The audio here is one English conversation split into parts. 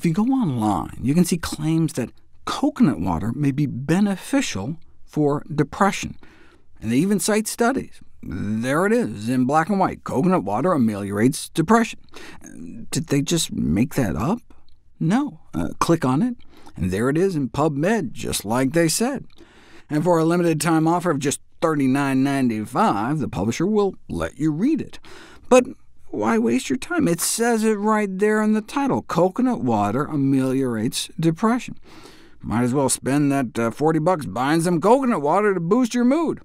If you go online, you can see claims that coconut water may be beneficial for depression, and they even cite studies. There it is, in black and white. Coconut water ameliorates depression. Did they just make that up? No. Uh, click on it, and there it is in PubMed, just like they said. And for a limited time offer of just $39.95, the publisher will let you read it. But why waste your time? It says it right there in the title. Coconut water ameliorates depression. Might as well spend that uh, 40 bucks buying some coconut water to boost your mood.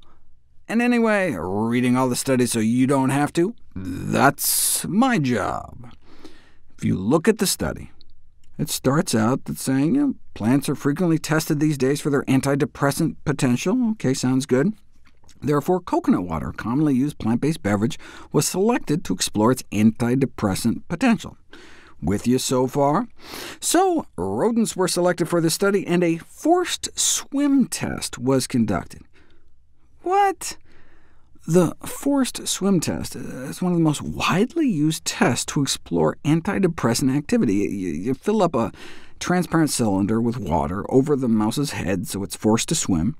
And anyway, reading all the studies so you don't have to, that's my job. If you look at the study, it starts out that saying you know, plants are frequently tested these days for their antidepressant potential. OK, sounds good. Therefore, coconut water, a commonly used plant-based beverage, was selected to explore its antidepressant potential. With you so far? So, rodents were selected for the study, and a forced swim test was conducted. What? The forced swim test is one of the most widely used tests to explore antidepressant activity. You, you fill up a transparent cylinder with water over the mouse's head so it's forced to swim,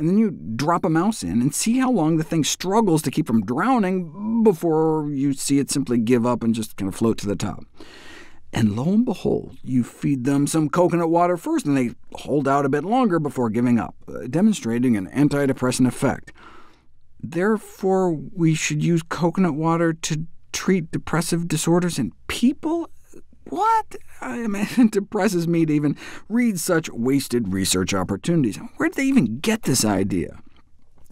and then you drop a mouse in and see how long the thing struggles to keep from drowning before you see it simply give up and just kind of float to the top. And lo and behold, you feed them some coconut water first, and they hold out a bit longer before giving up, uh, demonstrating an antidepressant effect. Therefore, we should use coconut water to treat depressive disorders in people? What? I mean, it depresses me to even read such wasted research opportunities. Where did they even get this idea?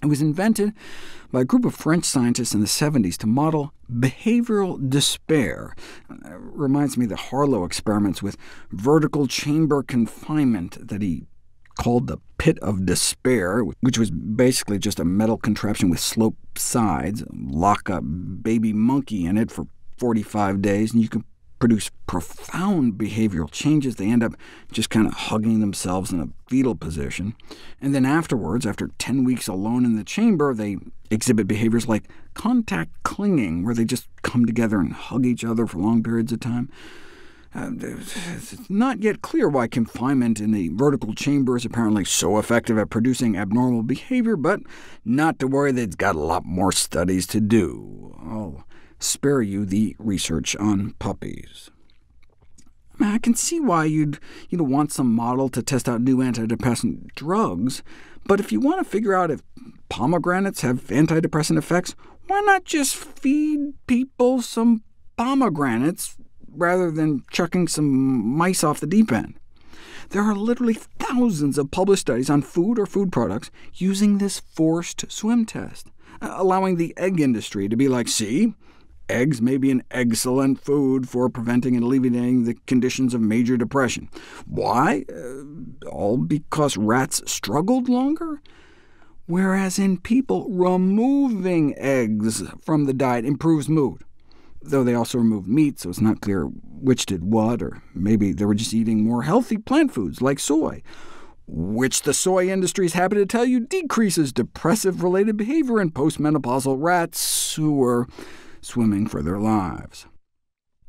It was invented by a group of French scientists in the 70s to model behavioral despair. It reminds me of the Harlow experiments with vertical chamber confinement that he called the Pit of Despair, which was basically just a metal contraption with sloped sides. Lock a baby monkey in it for 45 days, and you can produce profound behavioral changes. They end up just kind of hugging themselves in a fetal position. And then afterwards, after 10 weeks alone in the chamber, they exhibit behaviors like contact clinging, where they just come together and hug each other for long periods of time. Uh, it's not yet clear why confinement in the vertical chamber is apparently so effective at producing abnormal behavior, but not to worry, they've got a lot more studies to do. I'll spare you the research on puppies. I, mean, I can see why you'd you know, want some model to test out new antidepressant drugs, but if you want to figure out if pomegranates have antidepressant effects, why not just feed people some pomegranates rather than chucking some mice off the deep end. There are literally thousands of published studies on food or food products using this forced swim test, allowing the egg industry to be like, see, eggs may be an excellent food for preventing and alleviating the conditions of major depression. Why? Uh, all because rats struggled longer? Whereas in people, removing eggs from the diet improves mood though they also removed meat, so it's not clear which did what, or maybe they were just eating more healthy plant foods like soy, which the soy industry is happy to tell you decreases depressive-related behavior in postmenopausal rats who were swimming for their lives.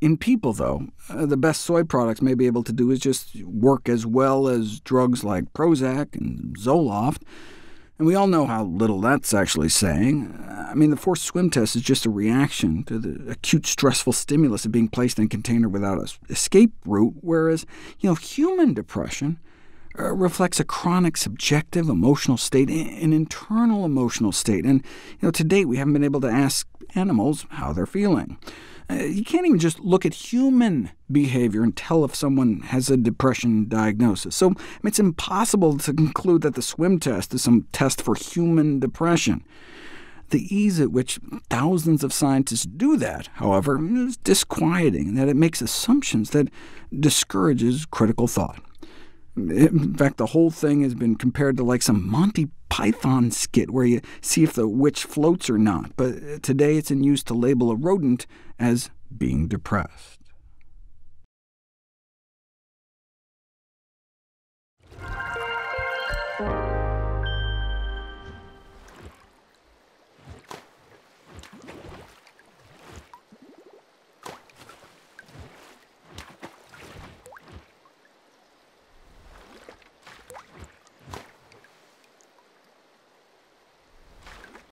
In people, though, uh, the best soy products may be able to do is just work as well as drugs like Prozac and Zoloft, and we all know how little that's actually saying. I mean, the forced swim test is just a reaction to the acute stressful stimulus of being placed in a container without an escape route, whereas you know, human depression reflects a chronic subjective emotional state, an internal emotional state. And you know, to date, we haven't been able to ask animals how they're feeling. Uh, you can't even just look at human behavior and tell if someone has a depression diagnosis. So I mean, it's impossible to conclude that the swim test is some test for human depression. The ease at which thousands of scientists do that, however, is disquieting, in that it makes assumptions that discourages critical thought. In fact, the whole thing has been compared to like some Monty Python skit where you see if the witch floats or not, but uh, today it's in use to label a rodent as being depressed.